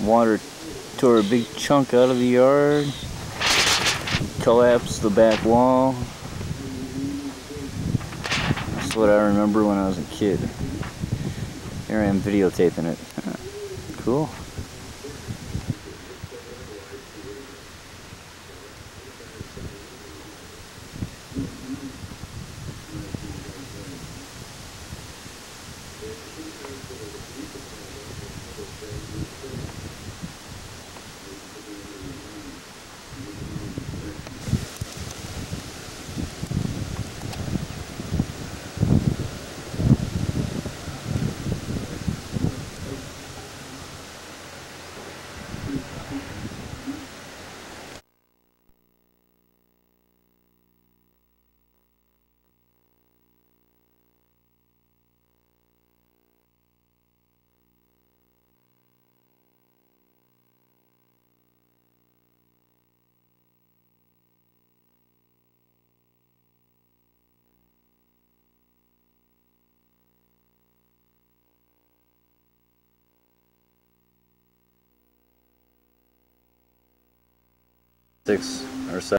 Water tore a big chunk out of the yard, collapsed the back wall. That's what I remember when I was a kid. Here I am videotaping it. cool. Six or seven.